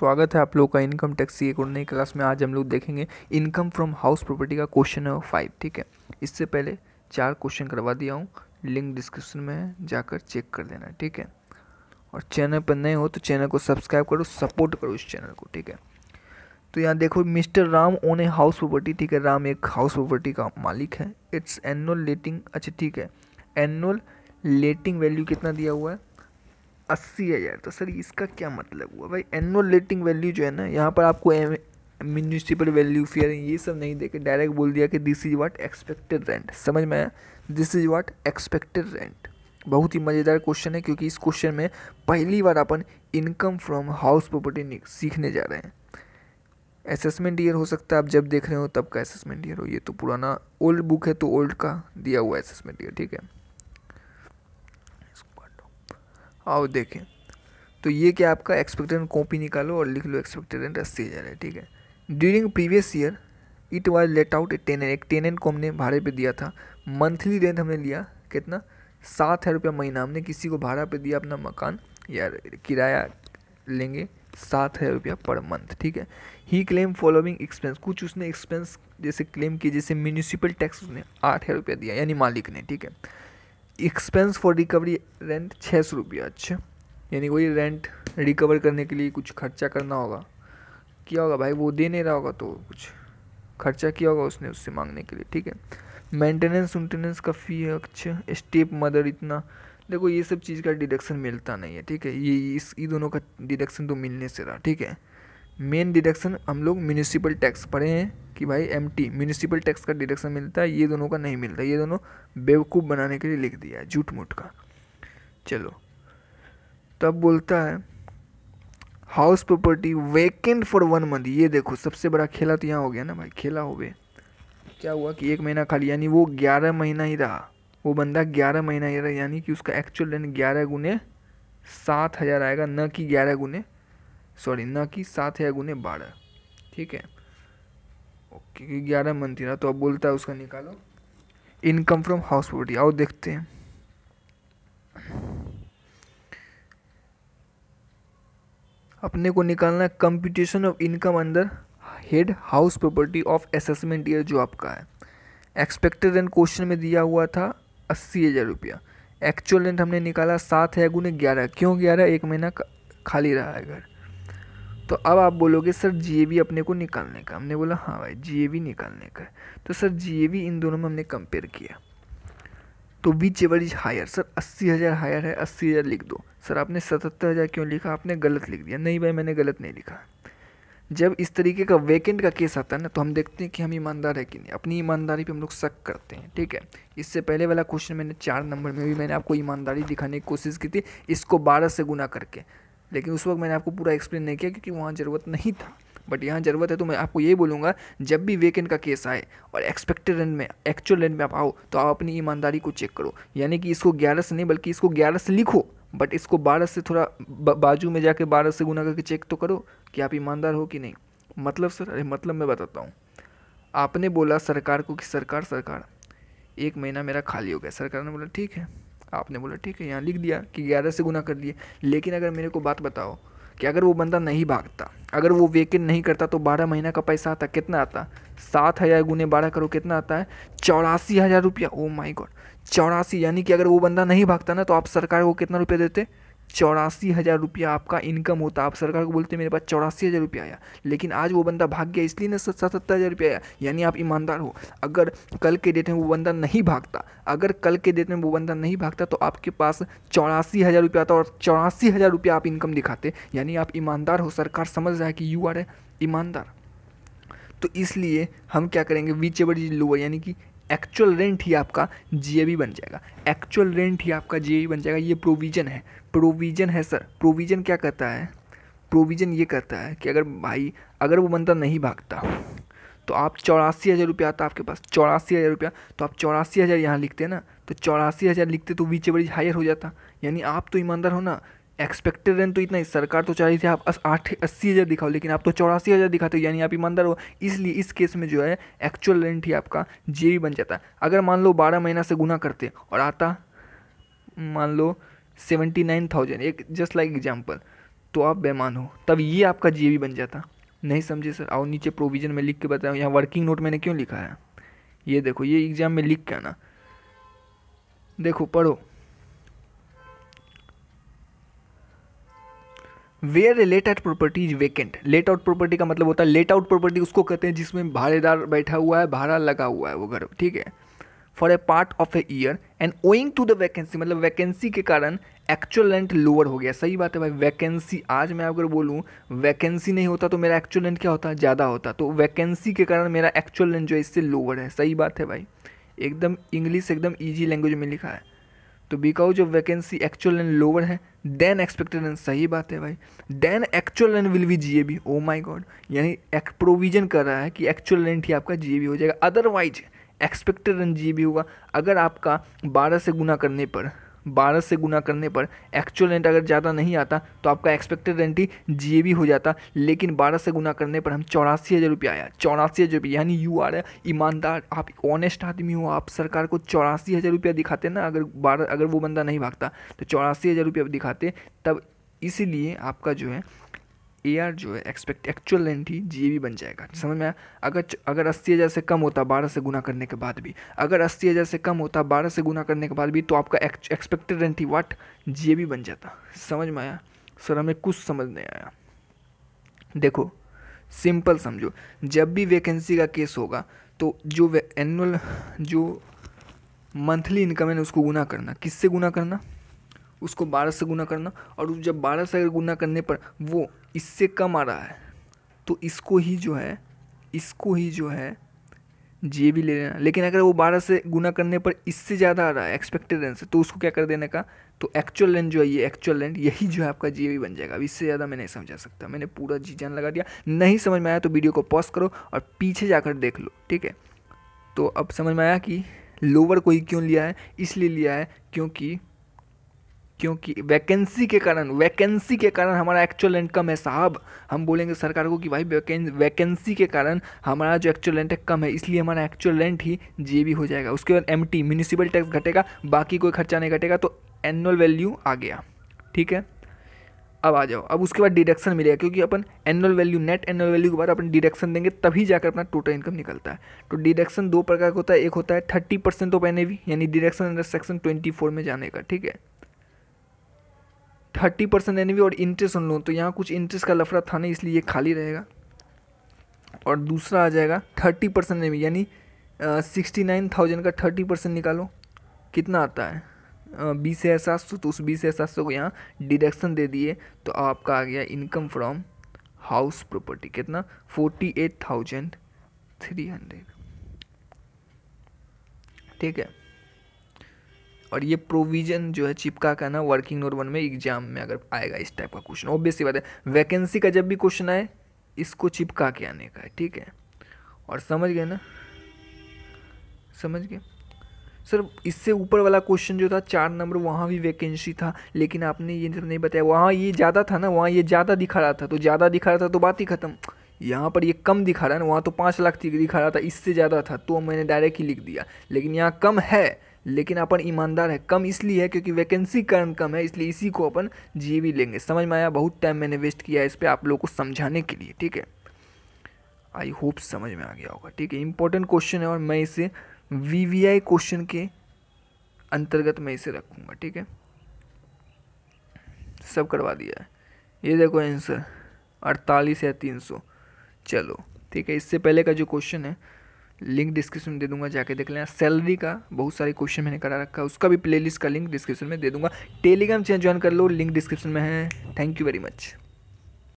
स्वागत है आप लोग का इनकम टैक्स की एक और नई क्लास में। आज हम लोग देखेंगे इनकम फ्रॉम हाउस प्रॉपर्टी का क्वेश्चन नंबर फाइव, ठीक है? इससे पहले चार क्वेश्चन करवा दिया हूँ। लिंक डिस्क्रिप्शन में है, जाकर चेक कर देना ठीक है? और चैनल पर नए हो तो चैनल को सब्सक्राइब करो, सपोर्ट करो इस चैनल को, ठीक है? तो यहाँ देखो, mister Ram own a house property, ठीक है? राम एक हाउस प्रॉपर्टी का मालिक है। इट्स एनुअल लेटिंग अच्छा ठीक है? एनुअल लेटिंग वैल्यू कितना दिया हुआ है? अस्सी हज़ार। तो सर, इसका क्या मतलब हुआ? भाई एनुअल रेटिंग वैल्यू जो है ना, यहाँ पर आपको म्यूनिसिपल वैल्यू फेयर ये सब नहीं देके डायरेक्ट बोल दिया कि this is what expected rent समझ में आया? This is what expected rent बहुत ही मज़ेदार क्वेश्चन है, क्योंकि इस क्वेश्चन में पहली बार अपन इनकम फ्रॉम हाउस प्रॉपर्टी सीखने जा रहे हैं। असेसमेंट ईयर हो सकता है, आप जब देख रहे हो, तब का असेसमेंट ईयर हो। ये तो पुराना ओल्ड बुक है तो ओल्ड का दिया हुआ असेसमेंट ईयर ठीक है? आओ देखें। तो ये क्या आपका एक्सपेक्टेड कॉपी निकालो और लिख लो एक्सपेक्टेड रेंट अस्सी हज़ार है, ठीक है? During previous year it was let out a ten एक टेनेंट को हमने भाड़े पे दिया था। मंथली रेंट हमने लिया, कितना? सात हज़ार रुपया महीना हमने किसी को भाड़ा पे दिया अपना मकान या किराया लेंगे, सात हज़ार रुपया पर मंथ ठीक है? ही क्लेम फॉलोइंग एक्सपेंस कुछ उसने एक्सपेंस जैसे क्लेम किए, जैसे म्यूनिसिपल टैक्स उसने आठ हज़ार रुपया दिया, यानी मालिक ने, ठीक है? एक्सपेंस फॉर रिकवरी रेंट छः सौ रुपया अच्छा। यानी वही रेंट रिकवर करने के लिए कुछ खर्चा करना होगा। किया होगा भाई? वो दे नहीं रहा होगा तो कुछ खर्चा किया होगा उसने उससे मांगने के लिए, ठीक है? मेंटेनेंस उन्टेनेंस का फ़ी है अच्छा। स्टेप मदर इतना। देखो, ये सब चीज़ का डिडक्शन मिलता नहीं है, ठीक है? ये, इस, ये दोनों का डिडक्शन तो मिलने से रहा, ठीक है? मेन डिडक्शन हम लोग म्यूनिसिपल टैक्स पढ़े हैं। कि भाई एम टी म्यूनिसिपल टैक्स का डिडक्शन मिलता है, ये दोनों का नहीं मिलता, ये दोनों बेवकूफ़ बनाने के लिए लिख दिया है झूठ मूठ का। चलो। तब बोलता है house property vacant for one month ये देखो, सबसे बड़ा खेला तो यहाँ हो गया ना भाई, खेला हो गए क्या हुआ कि एक महीना खाली, यानी वो ग्यारह महीना ही रहा। वो बंदा ग्यारह महीना ही रहा, यानी कि उसका एक्चुअल रेंट ग्यारह गुने सात हज़ार आएगा, न कि ग्यारह गुने सॉरी न कि सात हज़ार गुने बारह। ठीक है? ओके ग्यारह मंथ रहा तो अब बोलता है उसका निकालो। इनकम फ्रॉम हाउस प्रॉपर्टी आओ देखते हैं। अपने को निकालना है कंप्यूटेशन ऑफ़ इनकम अंदर head house property of assessment year जो आपका है। एक्सपेक्टेड रेंट क्वेश्चन में दिया हुआ था अस्सी हज़ार रुपया। एक्चुअल रेंट हमने निकाला सात है गुने ग्यारह। क्यों ग्यारह? एक महीना खाली रहा है घर। तो अब आप बोलोगे, सर जी अपने को निकालने का। हमने बोला हाँ भाई जी निकालने का तो सर जी इन दोनों में हमने कंपेयर किया। तो whichever is higher sir, अस्सी हज़ार हायर है, अस्सी हज़ार लिख दो। सर, आपने सतहत्तर हज़ार क्यों लिखा? आपने गलत लिख दिया। नहीं भाई, मैंने गलत नहीं लिखा। जब इस तरीके का वेकेंट का केस आता है ना तो हम देखते हैं कि हम ईमानदार है कि नहीं। अपनी ईमानदारी पे हम लोग शक करते हैं, ठीक है? इससे पहले वाला क्वेश्चन मैंने चार नंबर में भी मैंने आपको ईमानदारी दिखाने की कोशिश की थी, इसको बारह से गुना करके। लेकिन उस वक्त मैंने आपको पूरा एक्सप्लेन नहीं किया क्योंकि वहाँ ज़रूरत नहीं था। बट यहाँ ज़रूरत है तो मैं आपको ये बोलूँगा, जब भी वेकेंट का केस आए और एक्सपेक्टेड रेंट में एक्चुअल रेंट में आप आओ तो आप अपनी ईमानदारी को चेक करो। यानी कि इसको ग्यारह से नहीं, बल्कि इसको ग्यारह से लिखो। बट इसको बारह से थोड़ा बाजू में जाके बारह से गुना करके चेक तो करो कि आप ईमानदार हो कि नहीं। मतलब सर अरे मतलब मैं बताता हूँ। आपने बोला सरकार को कि सरकार सरकार, एक महीना मेरा खाली हो गया। सरकार ने बोला, ठीक है। आपने बोला, ठीक है, यहाँ लिख दिया कि ग्यारह से गुना कर दिए। लेकिन अगर मेरे को बात बताओ कि अगर वो बंदा नहीं भागता, अगर वो वेकेंट नहीं करता तो बारह महीना का पैसा आता, कितना आता? सात हज़ार गुने बारह करो कितना आता है? चौरासी हज़ार रुपया। ओ माई गॉड चौरासी, यानी कि अगर वो बंदा नहीं भागता ना तो आप सरकार को कितना रुपया देते? चौरासी हज़ार रुपया आपका इनकम होता। आप सरकार को बोलते, मेरे पास चौरासी हज़ार रुपया आया। लेकिन आज वो बंदा भाग गया, इसलिए ना सतहत्तर हज़ार रुपया आया। यानी आप ईमानदार हो। अगर कल के डेट में वो बंदा नहीं भागता, अगर कल के डेट में वो बंदा नहीं भागता तो आपके पास चौरासी हज़ार रुपया आता और चौरासी हज़ार रुपया आप इनकम दिखाते। यानी आप ईमानदार हो। सरकार समझ रहा है कि यू आर है ईमानदार। तो इसलिए हम क्या करेंगे? विच एवर इज़ लोअर, यानी कि एक्चुअल रेंट ही आपका जी बन जाएगा। एक्चुअल रेंट ही आपका जी बन जाएगा। ये प्रोविज़न है। प्रोविज़न है सर प्रोविज़न क्या करता है? प्रोविज़न ये कहता है कि अगर भाई, अगर वो बंदा नहीं भागता तो आप चौरासी हज़ार रुपया आता आपके पास। चौरासी हज़ार रुपया तो आप चौरासी हज़ार यहाँ लिखते ना? तो चौरासी हज़ार लिखते तो बीच बड़ी हायर हो जाता। यानी आप तो ईमानदार हो ना एक्सपेक्टेड रेंट तो इतना ही सरकार तो चाह रही थी आप आठ, अस्सी हज़ार दिखाओ, लेकिन आप तो चौरासी हज़ार दिखाते हो, यानी आप ईमानदार हो। इसलिए इस केस में जो है एक्चुअल रेंट ही आपका जे बन जाता। है अगर मान लो बारह महीना से गुना करते और आता, मान लो सेवेंटी नाइन थाउज़ेंड एक जस्ट लाइक एग्ज़ाम्पल तो आप बेमान हो, तब ये आपका जी बन जाता। नहीं समझे सर और नीचे प्रोविज़न में लिख के बताया यहाँ वर्किंग नोट मैंने क्यों लिखा है? ये देखो, ये एग्ज़ाम में लिख के आना। देखो, पढ़ो। Where let out property is vacant let out property का मतलब होता है लेट आउट प्रॉपर्टी उसको कहते हैं जिसमें भाड़ेदार बैठा हुआ है, भाड़ा लगा हुआ है वो घर, ठीक है? For a part of a year and owing to the vacancy मतलब वैकेंसी के कारण एक्चुअल रेंट लोअर हो गया। सही बात है भाई वैकेंसी आज मैं अगर बोलूँ वैकेंसी नहीं होता तो मेरा एक्चुअल रेंट क्या होता? ज़्यादा होता। तो वैकेंसी के कारण मेरा एक्चुअल रेंट जो है इससे लोअर है। सही बात है भाई। एकदम इंग्लिश एकदम ईजी लैंग्वेज में लिखा है। तो because of vacancy actual and lower है देन एक्सपेक्टेड एंड सही बात है भाई। Then actual and will be G A B oh my God यानी एक प्रोविज़न कर रहा है कि एक्चुअल रेंट ही आपका जी ए बी हो जाएगा। Otherwise expected and G B होगा। अगर आपका बारह से गुना करने पर बारह से गुना करने पर एक्चुअल रेंट अगर ज़्यादा नहीं आता तो आपका एक्सपेक्टेड रेंट ही जी हो जाता। लेकिन बारह से गुना करने पर हम चौरासी हज़ार रुपये आया। चौरासी हज़ार रुपये, यानी यू आर ईमानदार, आप ऑनेस्ट आदमी हो, आप सरकार को चौरासी हज़ार रुपया दिखाते ना, अगर बारह, अगर वो बंदा नहीं भागता तो चौरासी हज़ार रुपया दिखाते, तब इसीलिए आपका जो है ए आर जो है एक्सपेक्ट एक्चुअल रेंट ही जी बन जाएगा। समझ में आया? अगर अगर अस्सी हज़ार से कम होता बारह से गुना करने के बाद भी, अगर अस्सी हज़ार से कम होता बारह से गुना करने के बाद भी तो आपका एक्सपेक्टेड रेंट ही वाट जी बन जाता। समझ में आया? सर हमें कुछ समझ नहीं आया। देखो सिंपल समझो। जब भी वैकेंसी का केस होगा तो जो एनुअल जो मंथली इनकम है उसको गुना करना। किससे गुना करना? उसको बारह से गुना करना और जब बारह से अगर गुना करने पर वो इससे कम आ रहा है तो इसको ही जो है, इसको ही जो है जे भी ले लेना। लेकिन अगर वो बारह से गुना करने पर इससे ज़्यादा आ रहा है एक्सपेक्टेड रेंज से तो उसको क्या कर देने का? तो एक्चुअल रेंज जो है, ये एक्चुअल रेंज यही जो है आपका जी भी बन जाएगा। अब इससे ज़्यादा मैं नहीं समझा सकता। मैंने पूरा जी जान लगा दिया। नहीं समझ में आया तो वीडियो को पॉज करो और पीछे जाकर देख लो, ठीक है? तो अब समझ में आया कि लोअर को ही क्यों लिया है? इसलिए लिया है क्योंकि क्योंकि वैकेंसी के कारण वैकेंसी के कारण हमारा एक्चुअल रेंट कम है साहब। हम बोलेंगे सरकार को कि भाई वैकेंसी के कारण हमारा जो एक्चुअल रेंट है कम है, इसलिए हमारा एक्चुअल रेंट ही जे हो जाएगा। उसके बाद एम टी म्यूनिसिपल टैक्स घटेगा, बाकी कोई खर्चा नहीं घटेगा तो एनुअल वैल्यू आ गया। ठीक है? अब आ जाओ। अब उसके बाद डिडक्शन मिलेगा, क्योंकि अपन annual value net annual value के बाद अपन डिडक्शन देंगे, तभी जाकर अपना टोटल इनकम निकलता है। तो डिडक्शन दो प्रकार का होता है, एक होता है थर्टी परसेंट ऑफ़ एन यानी deduction under section twenty four में जाने का। ठीक है? थर्टी परसेंट एन और इंटरेस्ट ऑन लोन तो यहाँ कुछ इंटरेस्ट का लफड़ा था नहीं, इसलिए ये खाली रहेगा। और दूसरा आ जाएगा, थर्टी परसेंट एन यानी सिक्सटी नाइन थाउज़ेंड का थर्टी परसेंट निकालो। कितना आता है? बीस हज़ार सात सौ तो उस बीस हज़ार सात सौ को यहाँ डिडक्शन दे दिए तो आपका आ गया इनकम फ्रॉम हाउस प्रॉपर्टी कितना? Forty eight thousand three hundred ठीक है? और ये प्रोविज़न जो है चिपका का ना वर्किंग नोट वन में एग्ज़ाम में अगर आएगा इस टाइप का क्वेश्चन ऑब्वियसली बात है। वैकेंसी का जब भी क्वेश्चन आए, इसको चिपका के आने का है, ठीक है? और समझ गए ना? समझ गए? सर, इससे ऊपर वाला क्वेश्चन जो था, चार नंबर वहाँ भी वैकेंसी था, लेकिन आपने ये सब नहीं बताया, वहाँ ये ज़्यादा था ना, वहाँ ये ज़्यादा दिखा रहा था तो ज़्यादा दिखा रहा था तो बात ही ख़त्म। यहाँ पर ये कम दिखा रहा है ना, वहाँ तो पाँच लाख दिखा रहा था, इससे ज़्यादा था तो मैंने डायरेक्ट ही लिख दिया। लेकिन यहाँ कम है लेकिन अपन ईमानदार है। कम इसलिए है क्योंकि वैकेंसी कारण कम है, इसलिए इसी को अपन जी भी लेंगे। समझ में आया? बहुत टाइम मैंने वेस्ट किया इस पर आप लोगों को समझाने के लिए, ठीक है? आई होप समझ में आ गया होगा, ठीक है? इंपॉर्टेंट क्वेश्चन है और मैं इसे वी वी आई क्वेश्चन के अंतर्गत मैं इसे रखूँगा, ठीक है? सब करवा दिया है। ये देखो आंसर अड़तालीस या तीन सौ। चलो, ठीक है? इससे पहले का जो क्वेश्चन है लिंक डिस्क्रिप्शन में दे दूँगा, जाके देख लेना। सैलरी का बहुत सारे क्वेश्चन मैंने करा रखा है, उसका भी प्लेलिस्ट का लिंक डिस्क्रिप्शन में दे दूँगा। टेलीग्राम चैनल ज्वाइन कर लो, लिंक डिस्क्रिप्शन में है। Thank you very much.